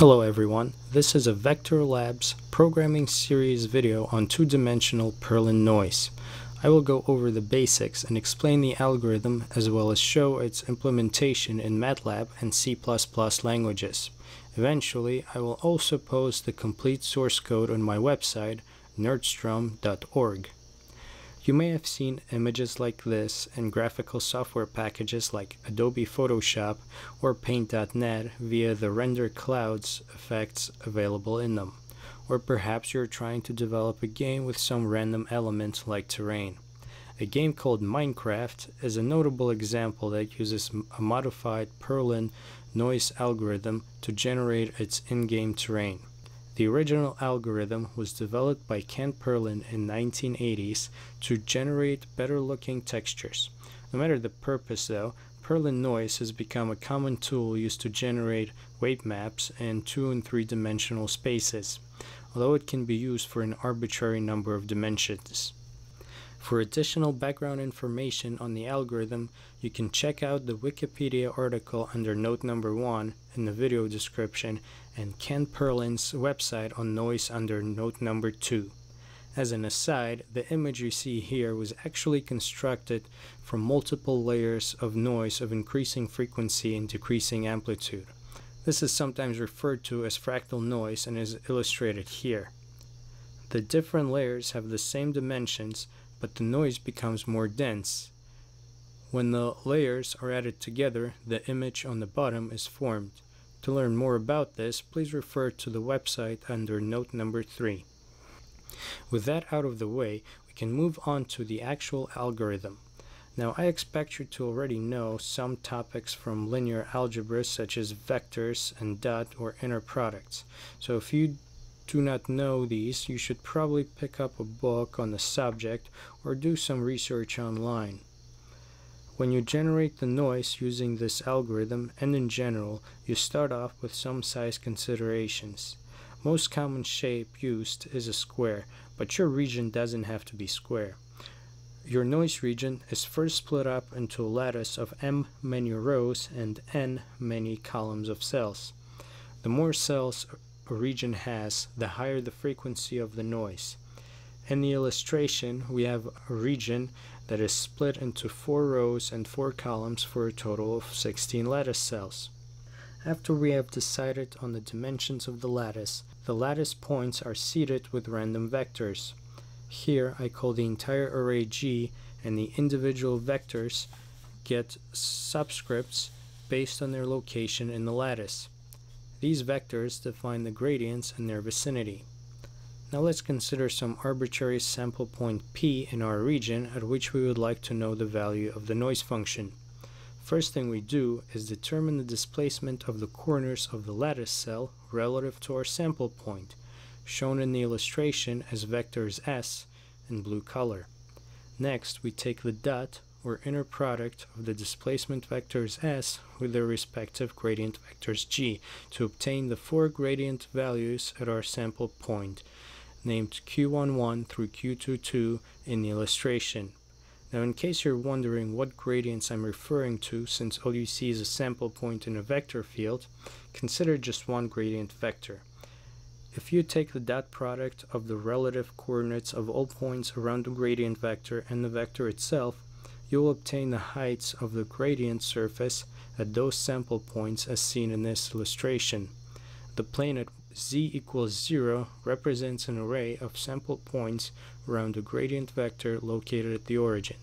Hello everyone, this is a Vector Labs programming series video on two-dimensional Perlin noise. I will go over the basics and explain the algorithm as well as show its implementation in MATLAB and C++ languages. Eventually, I will also post the complete source code on my website, nerdstrom.org. You may have seen images like this in graphical software packages like Adobe Photoshop or Paint.net via the render clouds effects available in them. Or perhaps you're trying to develop a game with some random element like terrain. A game called Minecraft is a notable example that uses a modified Perlin noise algorithm to generate its in-game terrain. The original algorithm was developed by Ken Perlin in 1980s to generate better looking textures. No matter the purpose though, Perlin noise has become a common tool used to generate weight maps in two and three dimensional spaces, although it can be used for an arbitrary number of dimensions. For additional background information on the algorithm, you can check out the Wikipedia article under note number 1 in the video description and Ken Perlin's website on noise under note number 2. As an aside, the image you see here was actually constructed from multiple layers of noise of increasing frequency and decreasing amplitude. This is sometimes referred to as fractal noise and is illustrated here. The different layers have the same dimensions but the noise becomes more dense. When the layers are added together, the image on the bottom is formed. To learn more about this, please refer to the website under note number 3. With that out of the way, we can move on to the actual algorithm. Now I expect you to already know some topics from linear algebra such as vectors and dot or inner products. So if you do not know these, you should probably pick up a book on the subject or do some research online. When you generate the noise using this algorithm and in general, you start off with some size considerations. Most common shape used is a square, but your region doesn't have to be square. Your noise region is first split up into a lattice of m many rows and n many columns of cells. The more cells a region has, the higher the frequency of the noise. In the illustration, we have a region that is split into four rows and four columns for a total of 16 lattice cells. After we have decided on the dimensions of the lattice, the lattice points are seeded with random vectors. Here I call the entire array G and the individual vectors get subscripts based on their location in the lattice. These vectors define the gradients in their vicinity. Now let's consider some arbitrary sample point P in our region at which we would like to know the value of the noise function. First thing we do is determine the displacement of the corners of the lattice cell relative to our sample point, shown in the illustration as vectors S in blue color. Next, we take the dot or inner product of the displacement vectors s with their respective gradient vectors g to obtain the four gradient values at our sample point, named q11 through q22 in the illustration. Now in case you're wondering what gradients I'm referring to since all you see is a sample point in a vector field, consider just one gradient vector. If you take the dot product of the relative coordinates of all points around the gradient vector and the vector itself, you will obtain the heights of the gradient surface at those sample points as seen in this illustration. The plane at z equals 0 represents an array of sample points around the gradient vector located at the origin.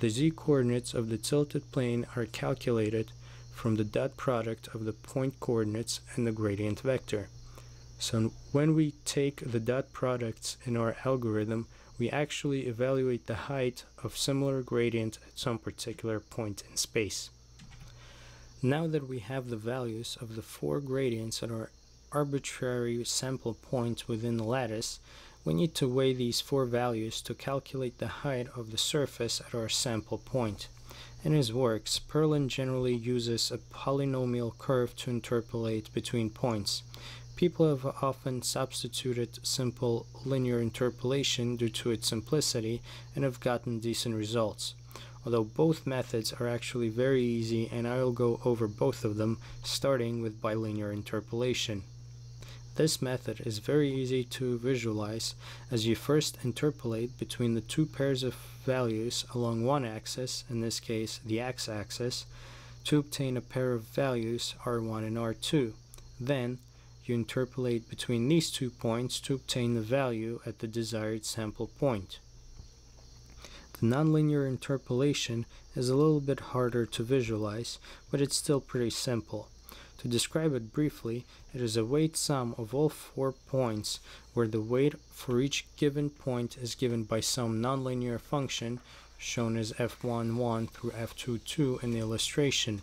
The z-coordinates of the tilted plane are calculated from the dot product of the point coordinates and the gradient vector. So when we take the dot products in our algorithm, we actually evaluate the height of similar gradient at some particular point in space. Now that we have the values of the four gradients at our arbitrary sample points within the lattice, we need to weigh these four values to calculate the height of the surface at our sample point. In his works, Perlin generally uses a polynomial curve to interpolate between points. People have often substituted simple linear interpolation due to its simplicity and have gotten decent results. Although both methods are actually very easy and I will go over both of them starting with bilinear interpolation. This method is very easy to visualize as you first interpolate between the two pairs of values along one axis, in this case the x-axis, to obtain a pair of values r1 and r2. Then you interpolate between these two points to obtain the value at the desired sample point. The nonlinear interpolation is a little bit harder to visualize, but it's still pretty simple. To describe it briefly, it is a weight sum of all four points where the weight for each given point is given by some nonlinear function shown as f11 through f22 in the illustration.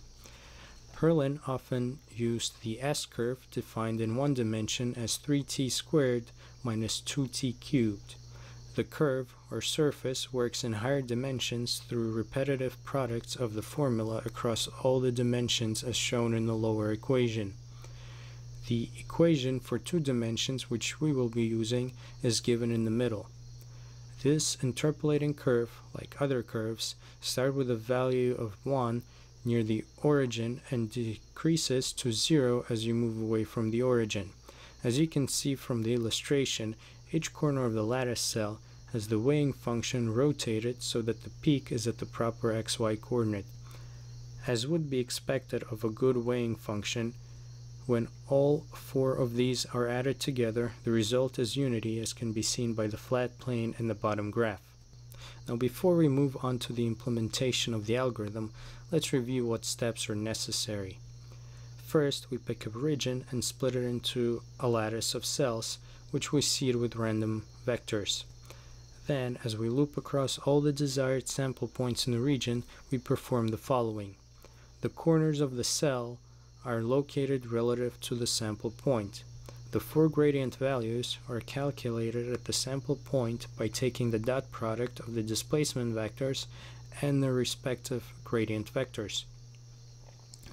Perlin often used the S-curve defined in one dimension as 3t squared minus 2t cubed. The curve, or surface, works in higher dimensions through repetitive products of the formula across all the dimensions as shown in the lower equation. The equation for two dimensions which we will be using is given in the middle. This interpolating curve, like other curves, starts with a value of 1 near the origin and decreases to 0 as you move away from the origin. As you can see from the illustration, each corner of the lattice cell has the weighing function rotated so that the peak is at the proper xy coordinate. As would be expected of a good weighing function, when all four of these are added together, the result is unity as can be seen by the flat plane in the bottom graph. Now before we move on to the implementation of the algorithm, let's review what steps are necessary. First, we pick a region and split it into a lattice of cells, which we seed with random vectors. Then, as we loop across all the desired sample points in the region, we perform the following. The corners of the cell are located relative to the sample point. The four gradient values are calculated at the sample point by taking the dot product of the displacement vectors and their respective gradient vectors.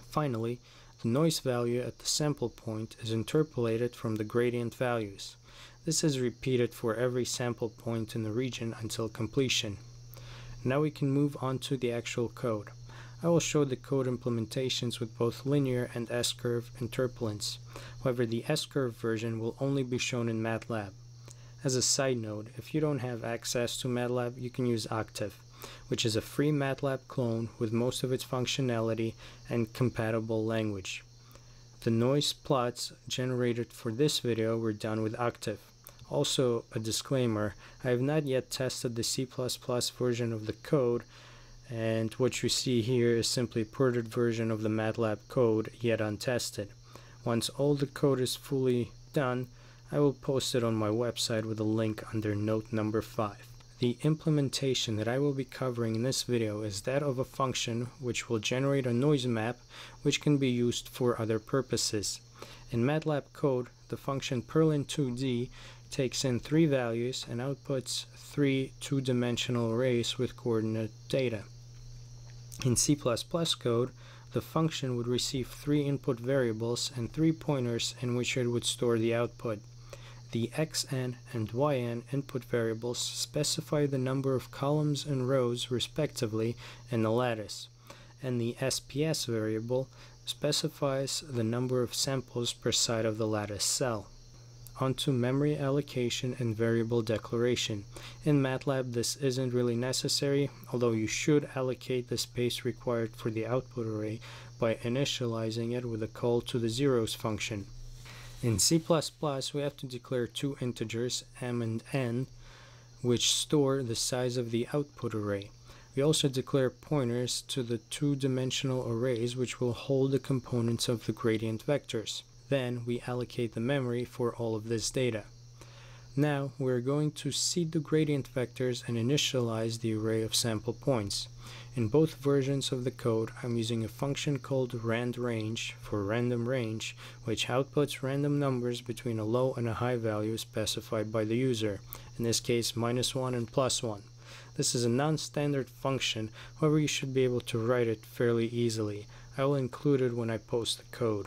Finally, the noise value at the sample point is interpolated from the gradient values. This is repeated for every sample point in the region until completion. Now we can move on to the actual code. I will show the code implementations with both linear and S-curve interpolants. However, the S-curve version will only be shown in MATLAB. As a side note, if you don't have access to MATLAB, you can use Octave, which is a free MATLAB clone with most of its functionality and compatible language. The noise plots generated for this video were done with Octave. Also, a disclaimer, I have not yet tested the C++ version of the code, and what you see here is simply a ported version of the MATLAB code, yet untested. Once all the code is fully done, I will post it on my website with a link under note number 5. The implementation that I will be covering in this video is that of a function which will generate a noise map which can be used for other purposes. In MATLAB code, the function perlin2d takes in three values and outputs three two-dimensional arrays with coordinate data. In C++ code, the function would receive three input variables and three pointers in which it would store the output. The xn and yn input variables specify the number of columns and rows respectively in the lattice, and the SPS variable specifies the number of samples per side of the lattice cell onto memory allocation and variable declaration. In MATLAB this isn't really necessary, although you should allocate the space required for the output array by initializing it with a call to the zeros function. In C++ we have to declare two integers m and n which store the size of the output array. We also declare pointers to the two-dimensional arrays which will hold the components of the gradient vectors. Then we allocate the memory for all of this data. Now we're going to seed the gradient vectors and initialize the array of sample points. In both versions of the code, I'm using a function called randRange for random range, which outputs random numbers between a low and a high value specified by the user, in this case minus 1 and plus 1. This is a non-standard function, however you should be able to write it fairly easily. I will include it when I post the code.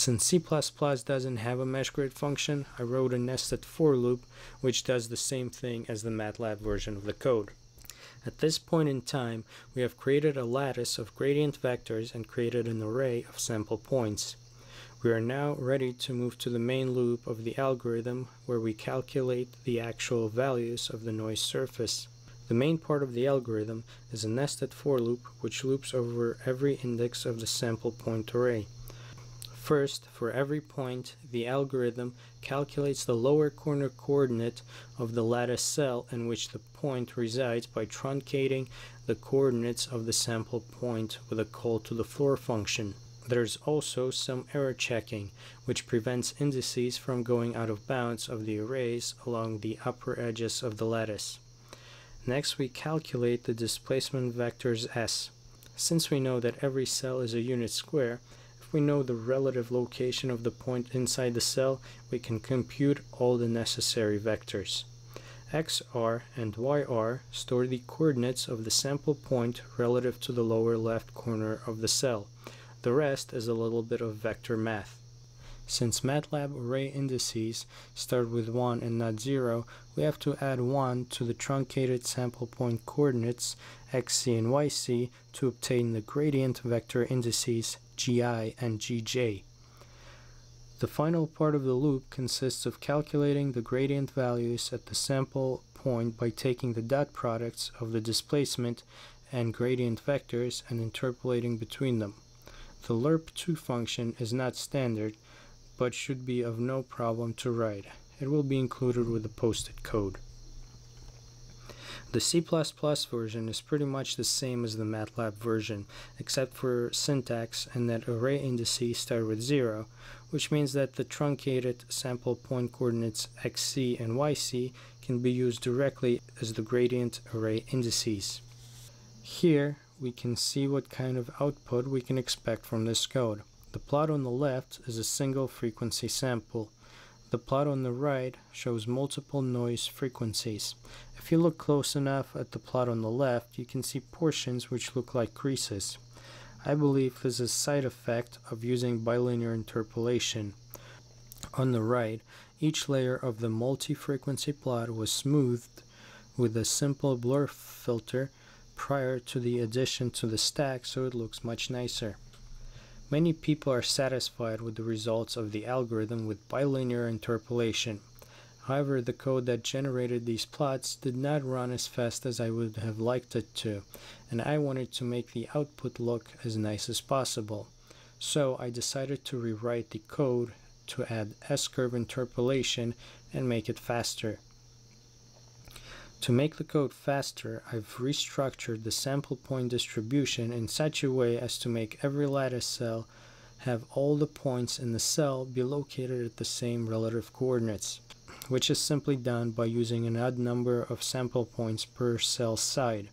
Since C++ doesn't have a mesh grid function, I wrote a nested for loop which does the same thing as the MATLAB version of the code. At this point in time, we have created a lattice of gradient vectors and created an array of sample points. We are now ready to move to the main loop of the algorithm where we calculate the actual values of the noise surface. The main part of the algorithm is a nested for loop which loops over every index of the sample point array. First, for every point, the algorithm calculates the lower corner coordinate of the lattice cell in which the point resides by truncating the coordinates of the sample point with a call to the floor function. There's also some error checking, which prevents indices from going out of bounds of the arrays along the upper edges of the lattice. Next, we calculate the displacement vectors S. Since we know that every cell is a unit square, we know the relative location of the point inside the cell, we can compute all the necessary vectors. XR and YR store the coordinates of the sample point relative to the lower left corner of the cell. The rest is a little bit of vector math. Since MATLAB array indices start with 1 and not 0, we have to add 1 to the truncated sample point coordinates xc and yc to obtain the gradient vector indices gi and gj. The final part of the loop consists of calculating the gradient values at the sample point by taking the dot products of the displacement and gradient vectors and interpolating between them. The lerp2 function is not standard, but should be of no problem to write. It will be included with the posted code. The C++ version is pretty much the same as the MATLAB version, except for syntax and that array indices start with 0, which means that the truncated sample point coordinates xc and yc can be used directly as the gradient array indices. Here, we can see what kind of output we can expect from this code. The plot on the left is a single frequency sample. The plot on the right shows multiple noise frequencies. If you look close enough at the plot on the left, you can see portions which look like creases. I believe this is a side effect of using bilinear interpolation. On the right, each layer of the multi-frequency plot was smoothed with a simple blur filter prior to the addition to the stack so it looks much nicer. Many people are satisfied with the results of the algorithm with bilinear interpolation. However, the code that generated these plots did not run as fast as I would have liked it to, and I wanted to make the output look as nice as possible. So I decided to rewrite the code to add S-curve interpolation and make it faster. To make the code faster, I've restructured the sample point distribution in such a way as to make every lattice cell have all the points in the cell be located at the same relative coordinates, which is simply done by using an odd number of sample points per cell side.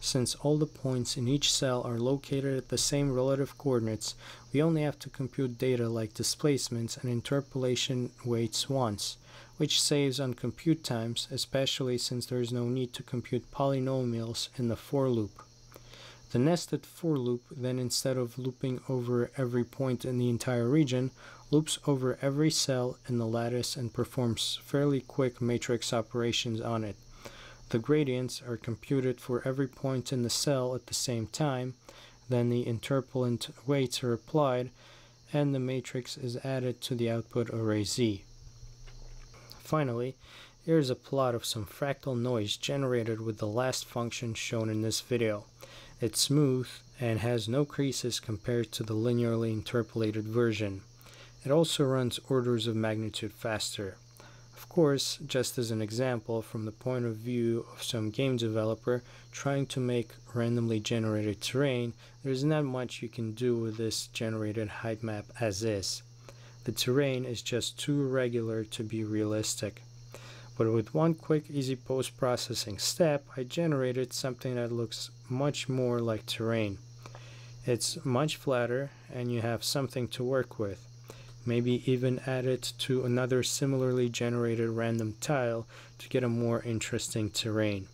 Since all the points in each cell are located at the same relative coordinates, we only have to compute data like displacements and interpolation weights once, which saves on compute times, especially since there is no need to compute polynomials in the for loop. The nested for loop then instead of looping over every point in the entire region, loops over every cell in the lattice and performs fairly quick matrix operations on it. The gradients are computed for every point in the cell at the same time, then the interpolant weights are applied, and the matrix is added to the output array Z. Finally, here is a plot of some fractal noise generated with the last function shown in this video. It's smooth and has no creases compared to the linearly interpolated version. It also runs orders of magnitude faster. Of course, just as an example, from the point of view of some game developer trying to make randomly generated terrain, there's not much you can do with this generated height map as is. The terrain is just too irregular to be realistic. But with one quick easy post-processing step, I generated something that looks much more like terrain. It's much flatter and you have something to work with. Maybe even add it to another similarly generated random tile to get a more interesting terrain.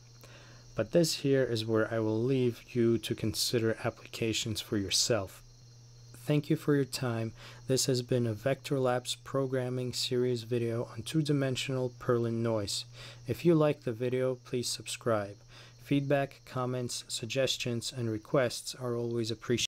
But this here is where I will leave you to consider applications for yourself. Thank you for your time. This has been a Vector Labs programming series video on two-dimensional Perlin noise. If you like the video, please subscribe. Feedback, comments, suggestions, and requests are always appreciated.